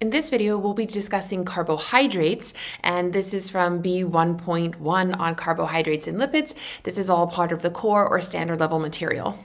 In this video, we'll be discussing carbohydrates, and this is from B1.1 on carbohydrates and lipids. This is all part of the core or standard level material.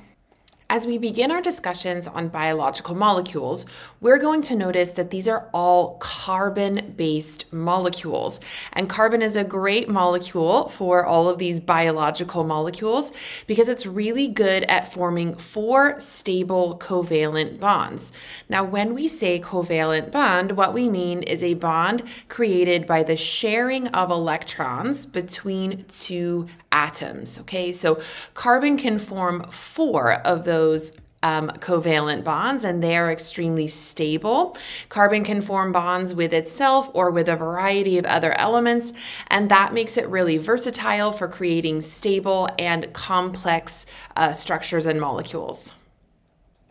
As we begin our discussions on biological molecules, we're going to notice that these are all carbon based molecules. And carbon is a great molecule for all of these biological molecules because it's really good at forming four stable covalent bonds. Now, when we say covalent bond, what we mean is a bond created by the sharing of electrons between two atoms. Okay, so carbon can form four of those um, covalent bonds and they are extremely stable. Carbon can form bonds with itself or with a variety of other elements, and that makes it really versatile for creating stable and complex uh, structures and molecules.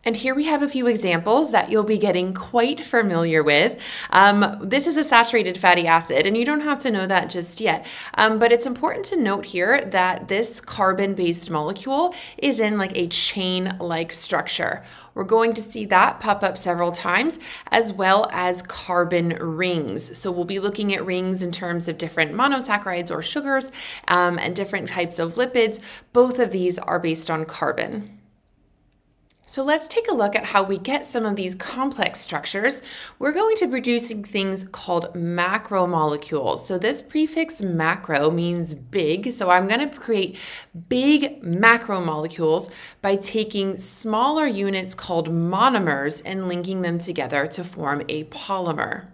And here we have a few examples that you'll be getting quite familiar with. Um, this is a saturated fatty acid, and you don't have to know that just yet. Um, but it's important to note here that this carbon based molecule is in like a chain like structure. We're going to see that pop up several times, as well as carbon rings. So we'll be looking at rings in terms of different monosaccharides or sugars um, and different types of lipids. Both of these are based on carbon. So let's take a look at how we get some of these complex structures. We're going to be producing things called macromolecules. So this prefix macro means big. So I'm going to create big macromolecules by taking smaller units called monomers and linking them together to form a polymer.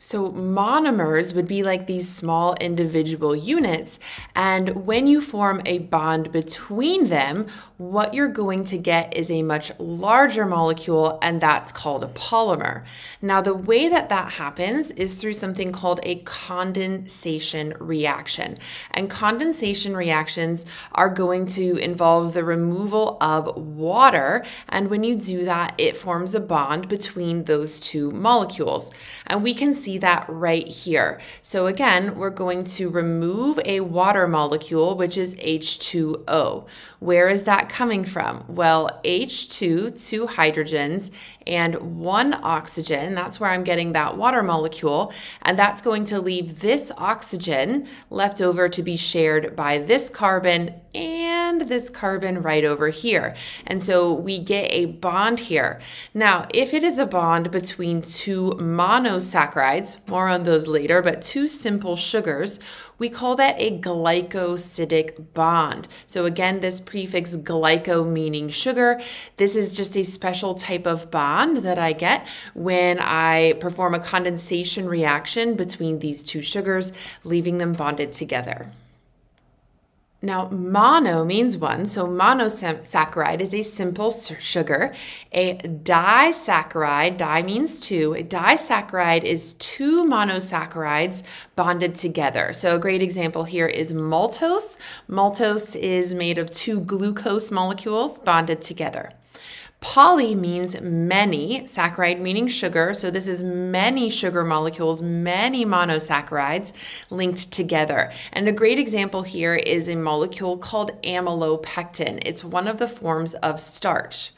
So, monomers would be like these small individual units. And when you form a bond between them, what you're going to get is a much larger molecule, and that's called a polymer. Now, the way that that happens is through something called a condensation reaction. And condensation reactions are going to involve the removal of water. And when you do that, it forms a bond between those two molecules. And we can see see that right here. So again, we're going to remove a water molecule, which is H2O. Where is that coming from? Well, H2, two hydrogens, and one oxygen. That's where I'm getting that water molecule. And that's going to leave this oxygen left over to be shared by this carbon and this carbon right over here. And so we get a bond here. Now, if it is a bond between two monosaccharides, more on those later, but two simple sugars, we call that a glycosidic bond. So again, this prefix glyco meaning sugar. This is just a special type of bond that I get when I perform a condensation reaction between these two sugars, leaving them bonded together. Now, mono means one, so monosaccharide is a simple sugar. A disaccharide, di means two, a disaccharide is two monosaccharides bonded together. So, a great example here is maltose. Maltose is made of two glucose molecules bonded together. Poly means many, saccharide meaning sugar. So this is many sugar molecules, many monosaccharides linked together. And a great example here is a molecule called amylopectin. It's one of the forms of starch.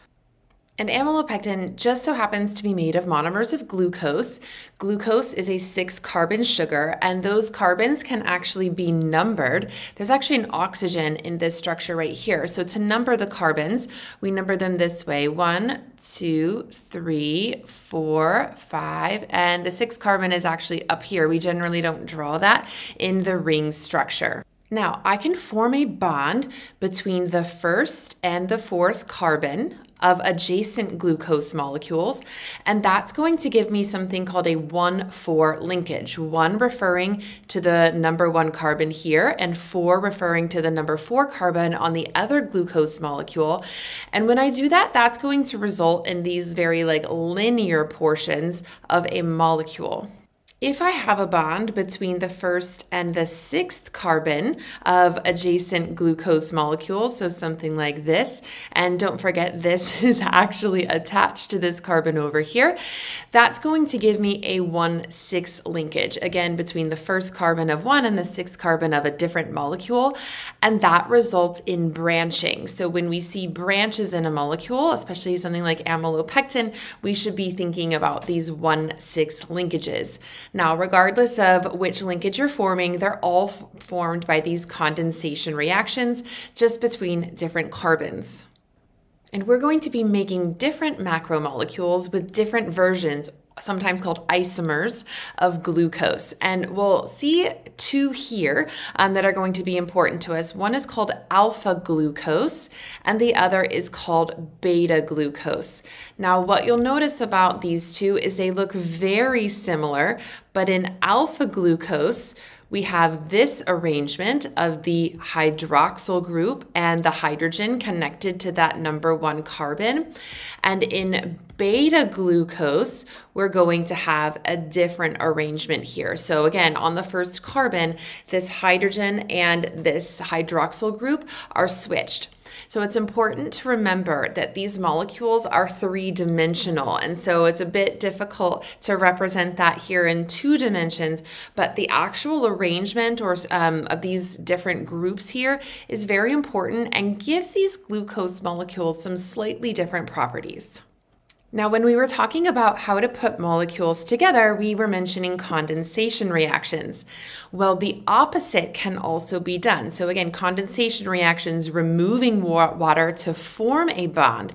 And amylopectin just so happens to be made of monomers of glucose. Glucose is a six carbon sugar, and those carbons can actually be numbered. There's actually an oxygen in this structure right here. So to number the carbons, we number them this way one, two, three, four, five, and the sixth carbon is actually up here. We generally don't draw that in the ring structure. Now, I can form a bond between the first and the fourth carbon of adjacent glucose molecules, and that's going to give me something called a 1 4 linkage. 1 referring to the number 1 carbon here, and 4 referring to the number 4 carbon on the other glucose molecule. And when I do that, that's going to result in these very like linear portions of a molecule. If I have a bond between the first and the sixth carbon of adjacent glucose molecules, so something like this, and don't forget this is actually attached to this carbon over here, that's going to give me a 1-6 linkage, again, between the first carbon of one and the sixth carbon of a different molecule, and that results in branching. So when we see branches in a molecule, especially something like amylopectin, we should be thinking about these 1-6 linkages. Now, regardless of which linkage you're forming, they're all formed by these condensation reactions just between different carbons. And we're going to be making different macromolecules with different versions sometimes called isomers of glucose. And we'll see two here um, that are going to be important to us. One is called alpha glucose, and the other is called beta glucose. Now, what you'll notice about these two is they look very similar, but in alpha glucose, we have this arrangement of the hydroxyl group and the hydrogen connected to that number one carbon. And in beta glucose, we're going to have a different arrangement here. So again, on the first carbon, this hydrogen and this hydroxyl group are switched. So it's important to remember that these molecules are three dimensional. And so it's a bit difficult to represent that here in two dimensions, but the actual arrangement or um, of these different groups here is very important and gives these glucose molecules some slightly different properties. Now, when we were talking about how to put molecules together, we were mentioning condensation reactions. Well, the opposite can also be done. So again, condensation reactions, removing water to form a bond.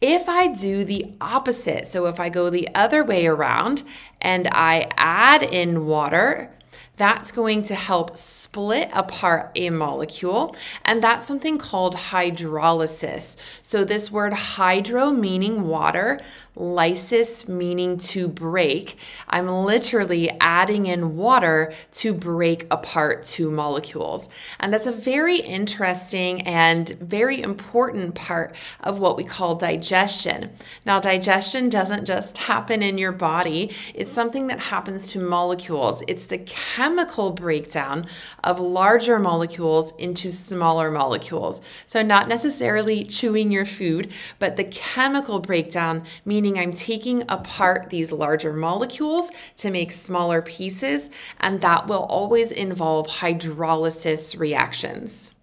If I do the opposite, so if I go the other way around and I add in water, that's going to help split apart a molecule, and that's something called hydrolysis. So, this word hydro meaning water, lysis meaning to break. I'm literally adding in water to break apart two molecules. And that's a very interesting and very important part of what we call digestion. Now, digestion doesn't just happen in your body, it's something that happens to molecules. It's the chemical breakdown of larger molecules into smaller molecules. So, not necessarily chewing your food, but the chemical breakdown, meaning meaning I'm taking apart these larger molecules to make smaller pieces, and that will always involve hydrolysis reactions.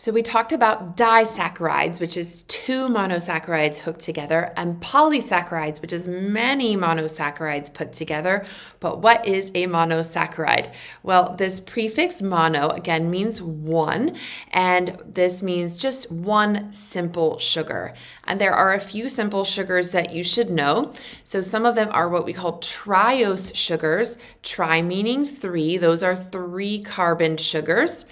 So we talked about disaccharides, which is two monosaccharides hooked together, and polysaccharides, which is many monosaccharides put together. But what is a monosaccharide? Well, this prefix mono again means one, and this means just one simple sugar. And there are a few simple sugars that you should know. So some of them are what we call triose sugars, tri meaning three, those are three carbon sugars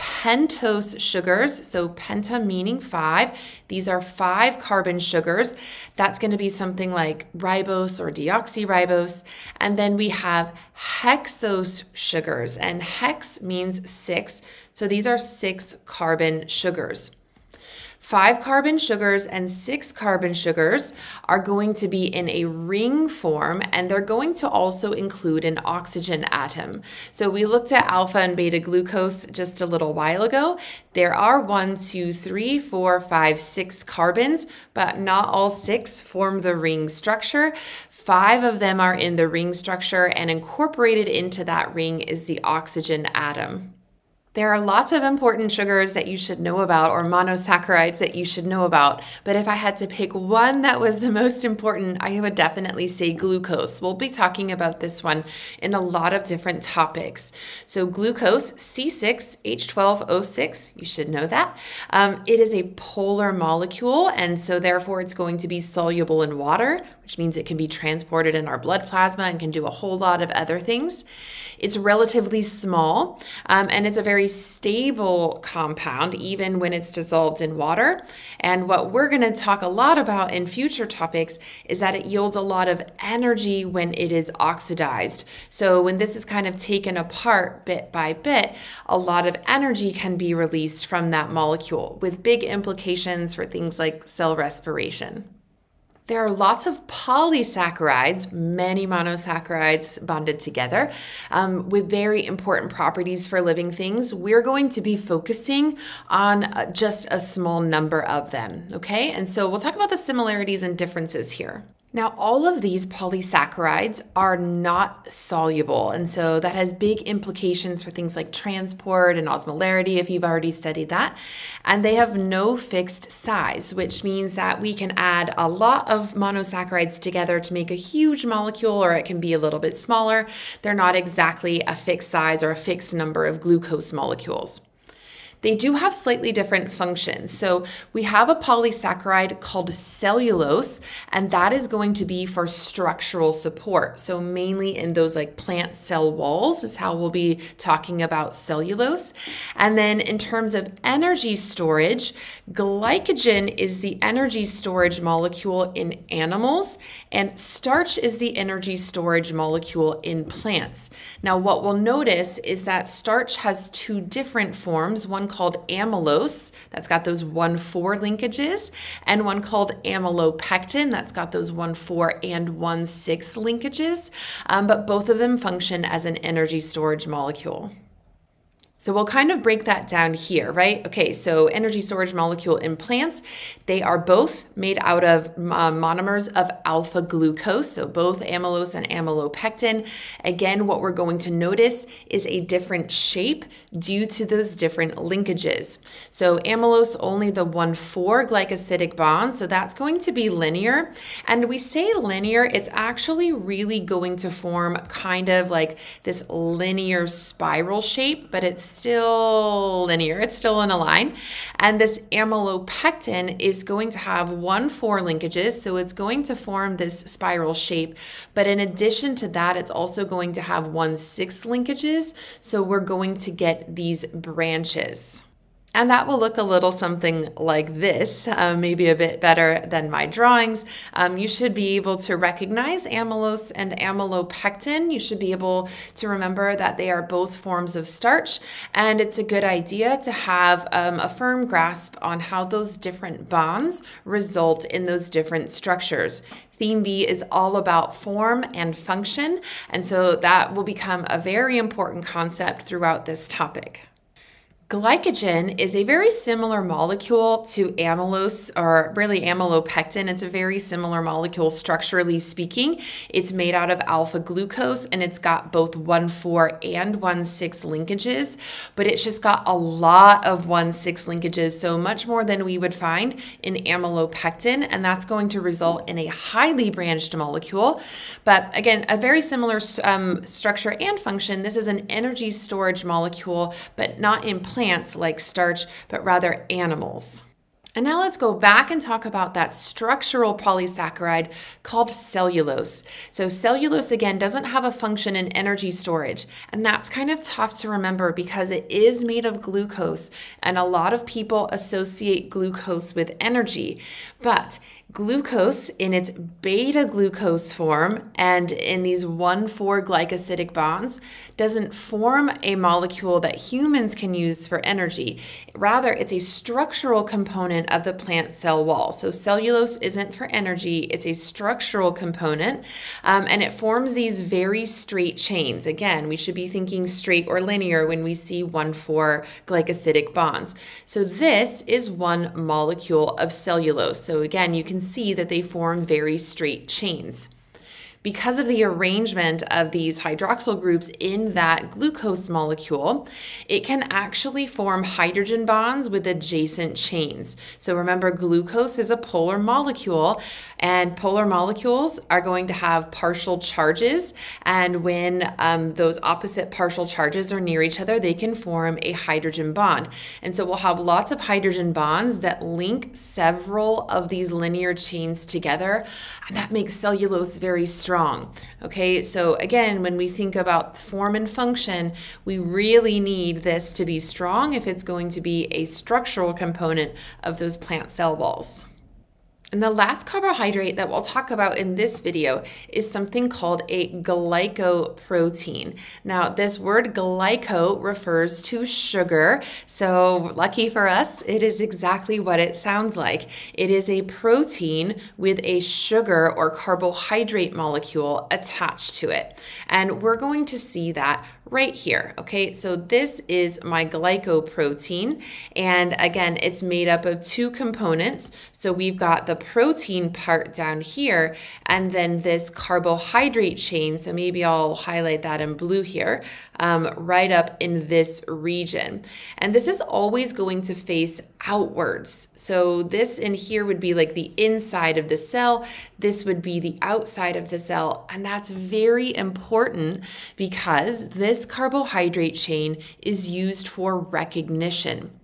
pentose sugars. So, penta meaning five. These are five carbon sugars. That's going to be something like ribose or deoxyribose. And then we have hexose sugars, and hex means six. So, these are six carbon sugars. Five carbon sugars and six carbon sugars are going to be in a ring form and they're going to also include an oxygen atom. So we looked at alpha and beta glucose just a little while ago. There are one, two, three, four, five, six carbons, but not all six form the ring structure. Five of them are in the ring structure and incorporated into that ring is the oxygen atom. There are lots of important sugars that you should know about, or monosaccharides that you should know about. But if I had to pick one that was the most important, I would definitely say glucose. We'll be talking about this one in a lot of different topics. So, glucose, C6H12O6, you should know that. Um, it is a polar molecule, and so therefore it's going to be soluble in water, which means it can be transported in our blood plasma and can do a whole lot of other things. It's relatively small um, and it's a very stable compound, even when it's dissolved in water. And what we're going to talk a lot about in future topics is that it yields a lot of energy when it is oxidized. So, when this is kind of taken apart bit by bit, a lot of energy can be released from that molecule with big implications for things like cell respiration. There are lots of polysaccharides, many monosaccharides bonded together, um, with very important properties for living things. We're going to be focusing on uh, just a small number of them, okay? And so we'll talk about the similarities and differences here. Now, all of these polysaccharides are not soluble, and so that has big implications for things like transport and osmolarity, if you've already studied that. And they have no fixed size, which means that we can add a lot of monosaccharides together to make a huge molecule, or it can be a little bit smaller. They're not exactly a fixed size or a fixed number of glucose molecules. They do have slightly different functions. So we have a polysaccharide called cellulose, and that is going to be for structural support. So mainly in those like plant cell walls is how we'll be talking about cellulose. And then in terms of energy storage, glycogen is the energy storage molecule in animals, and starch is the energy storage molecule in plants. Now, what we'll notice is that starch has two different forms. One called amylose, that's got those 1 4 linkages, and one called amylopectin, that's got those 1 4 and 1 6 linkages. Um, but both of them function as an energy storage molecule. So we'll kind of break that down here, right? Okay, so energy storage molecule in plants, they are both made out of uh, monomers of alpha glucose, so both amylose and amylopectin. Again, what we're going to notice is a different shape due to those different linkages. So amylose only the 1,4 glycosidic bond, so that's going to be linear. And we say linear, it's actually really going to form kind of like this linear spiral shape, but it's still linear, it's still in a line. And this amylopectin is going to have one four linkages, so it's going to form this spiral shape. But in addition to that, it's also going to have one six linkages, so we're going to get these branches. And that will look a little something like this, uh, maybe a bit better than my drawings. Um, you should be able to recognize amylose and amylopectin. You should be able to remember that they are both forms of starch, and it's a good idea to have um, a firm grasp on how those different bonds result in those different structures. Theme B is all about form and function, and so that will become a very important concept throughout this topic. Glycogen is a very similar molecule to amylose or really amylopectin. It's a very similar molecule structurally speaking. It's made out of alpha glucose and it's got both 1 4 and 1 6 linkages, but it's just got a lot of 1 6 linkages, so much more than we would find in amylopectin, and that's going to result in a highly branched molecule. But again, a very similar um, structure and function. This is an energy storage molecule, but not in plants like starch, but rather animals. And now let's go back and talk about that structural polysaccharide called cellulose. So, cellulose again doesn't have a function in energy storage, and that's kind of tough to remember because it is made of glucose, and a lot of people associate glucose with energy. But glucose in its beta glucose form and in these 1 4 glycosidic bonds doesn't form a molecule that humans can use for energy. Rather, it's a structural component of the plant cell wall. So, cellulose isn't for energy, it's a structural component um, and it forms these very straight chains. Again, we should be thinking straight or linear when we see 1 4 glycosidic bonds. So, this is one molecule of cellulose. So, again, you can see that they form very straight chains. Because of the arrangement of these hydroxyl groups in that glucose molecule, it can actually form hydrogen bonds with adjacent chains. So remember, glucose is a polar molecule, and polar molecules are going to have partial charges. And when um, those opposite partial charges are near each other, they can form a hydrogen bond. And so we'll have lots of hydrogen bonds that link several of these linear chains together, and that makes cellulose very strong strong. Okay, so again, when we think about form and function, we really need this to be strong if it's going to be a structural component of those plant cell walls. And the last carbohydrate that we'll talk about in this video is something called a glycoprotein. Now, this word glyco refers to sugar. So, lucky for us, it is exactly what it sounds like. It is a protein with a sugar or carbohydrate molecule attached to it. And we're going to see that right here. Okay, so this is my glycoprotein. And again, it's made up of two components. So we've got the protein part down here, and then this carbohydrate chain. So maybe I'll highlight that in blue here, um, right up in this region. And this is always going to face outwards. So this in here would be like the inside of the cell. This would be the outside of the cell. And that's very important because this carbohydrate chain is used for recognition.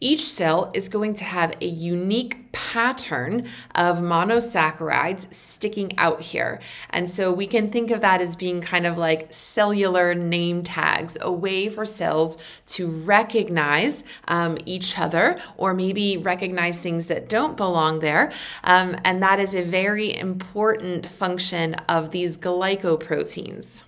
Each cell is going to have a unique pattern of monosaccharides sticking out here. And so we can think of that as being kind of like cellular name tags, a way for cells to recognize um, each other or maybe recognize things that don't belong there. Um, and that is a very important function of these glycoproteins.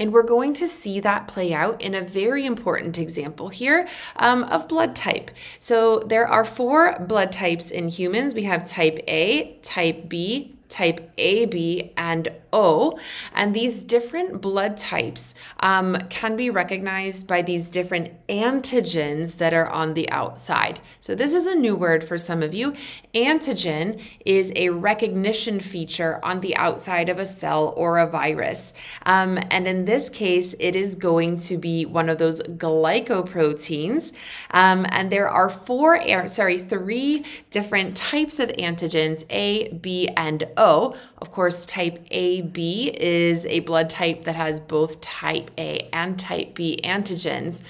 And we're going to see that play out in a very important example here um, of blood type. So there are four blood types in humans. We have type A, type B, type AB and O. And these different blood types um, can be recognized by these different antigens that are on the outside. So, this is a new word for some of you. Antigen is a recognition feature on the outside of a cell or a virus. Um, and in this case, it is going to be one of those glycoproteins. Um, and there are four, sorry, three different types of antigens A, B, and O. Of course, type AB is a blood type that has both type A and type B antigens,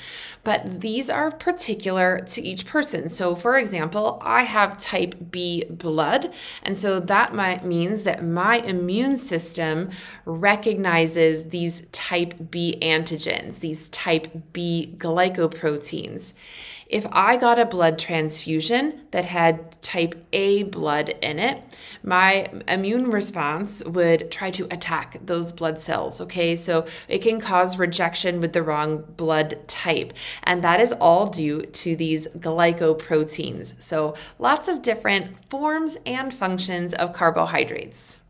but these are particular to each person. So, for example, I have type B blood, and so that might, means that my immune system recognizes these type B antigens, these type B glycoproteins. If I got a blood transfusion that had type A blood in it, my immune response would try to attack those blood cells. Okay, so it can cause rejection with the wrong blood type. And that is all due to these glycoproteins. So lots of different forms and functions of carbohydrates.